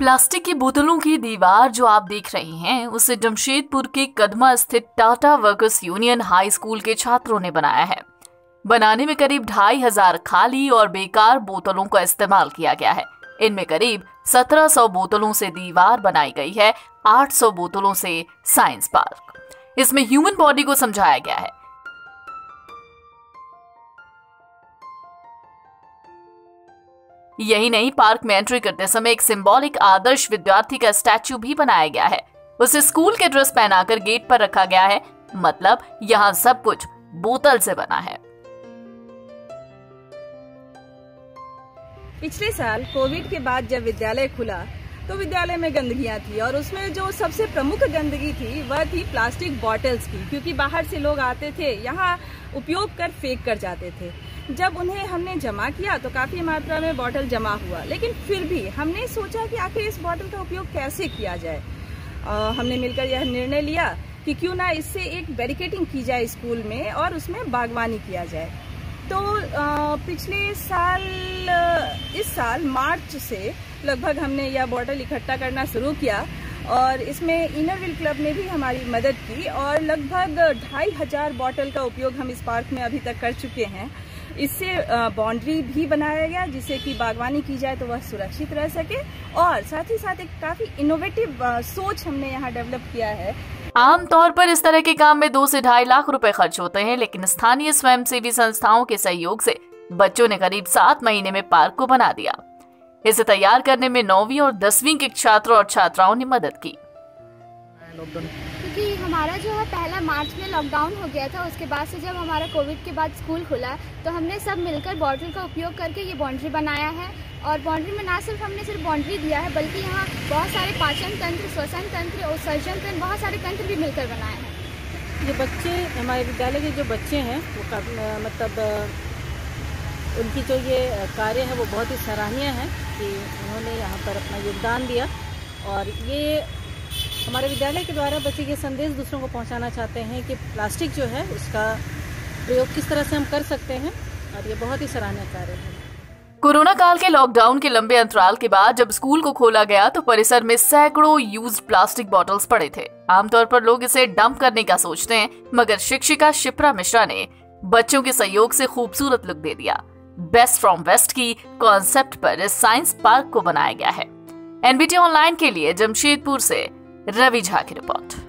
Plastic की बोतलों की दीवार जो आप देख रहे हैं, उसे जमशेदपुर के कदमा स्थित Tata workers union high school के छात्रों ने बनाया है। बनाने में करीब ढाई हज़ार खाली और बेकार बोतलों का इस्तेमाल किया गया है। इनमें करीब 1700 बोतलों से दीवार बनाई गई है 800 बोतलों से साइंस पार्क। इसमें ह्यूमन बॉडी को समझाया गया है। यही नहीं, पार्क में एंट्री करते समय एक सिंबॉलिक आदर्श विद्यार्थी का स्टैचू भी बनाया गया है। उसे स्कूल के ड्रेस पहनाकर गेट पर रखा गया है। मतलब यहाँ सब कुछ बोतल से बना है। पिछले साल कोविड के बाद जब विद्यालय खुला तो विद्यालय में गंदगियाँ थी और उसमें जो सबसे प्रमुख गंदगी थी वह थी प्लास्टिक बॉटल्स की क्योंकि बाहर से लोग आते थे यहाँ उपयोग कर फेंक कर जाते थे। जब उन्हें हमने जमा किया तो काफ़ी मात्रा में बॉटल जमा हुआ लेकिन फिर भी हमने सोचा कि आखिर इस बॉटल का उपयोग कैसे किया जाए। आ, हमने मिलकर यह निर्णय लिया कि क्यों ना इससे एक बैरिकेटिंग की जाए स्कूल में और उसमें बागवानी किया जाए। तो आ, पिछले साल इस साल मार्च से लगभग हमने यह बॉटल इकट्ठा करना शुरू किया और इसमें इनर व्हील क्लब ने भी हमारी मदद की और लगभग ढाई हज़ार बॉटल का उपयोग हम इस पार्क में अभी तक कर चुके हैं। इससे बाउंड्री भी बनाया गया जिससे कि बागवानी की जाए तो वह सुरक्षित रह सके और साथ ही साथ एक काफ़ी इनोवेटिव सोच हमने यहाँ डेवलप किया है। आमतौर पर इस तरह के काम में दो से ढाई लाख रुपए खर्च होते हैं, लेकिन स्थानीय स्वयंसेवी संस्थाओं के सहयोग से बच्चों ने करीब सात महीने में पार्क को बना दिया। इसे तैयार करने में नौवीं और दसवीं के छात्रों और छात्राओं ने मदद की। क्योंकि हमारा जो है पहला मार्च में लॉकडाउन हो गया था उसके बाद से जब हमारा कोविड के बाद स्कूल खुला तो हमने सब मिलकर बॉटल का उपयोग करके ये बाउंड्री बनाया है। और बाउंड्री में ना सिर्फ़ हमने सिर्फ़ बाउंड्री दिया है बल्कि यहाँ बहुत सारे पाचन तंत्र श्वसन तंत्र और सर्जन तंत्र बहुत सारे तंत्र भी मिलकर बनाए हैं। ये बच्चे हमारे विद्यालय के जो बच्चे हैं वो मतलब उनकी जो ये कार्य है वो बहुत ही सराहनीय है कि उन्होंने यहाँ पर अपना योगदान दिया। और ये हमारे विद्यालय के द्वारा बच्चे ये संदेश दूसरों को पहुँचाना चाहते हैं कि प्लास्टिक जो है उसका प्रयोग किस तरह से हम कर सकते हैं और ये बहुत ही सराहनीय कार्य है। कोरोना काल के लॉकडाउन के लंबे अंतराल के बाद जब स्कूल को खोला गया तो परिसर में सैकड़ों यूज्ड प्लास्टिक बॉटल्स पड़े थे। आमतौर पर लोग इसे डंप करने का सोचते हैं, मगर शिक्षिका शिप्रा मिश्रा ने बच्चों के सहयोग से खूबसूरत लुक दे दिया। बेस्ट फ्रॉम वेस्ट की कॉन्सेप्ट पर इस साइंस पार्क को बनाया गया है। एनबीटी ऑनलाइन के लिए जमशेदपुर से रवि झा की रिपोर्ट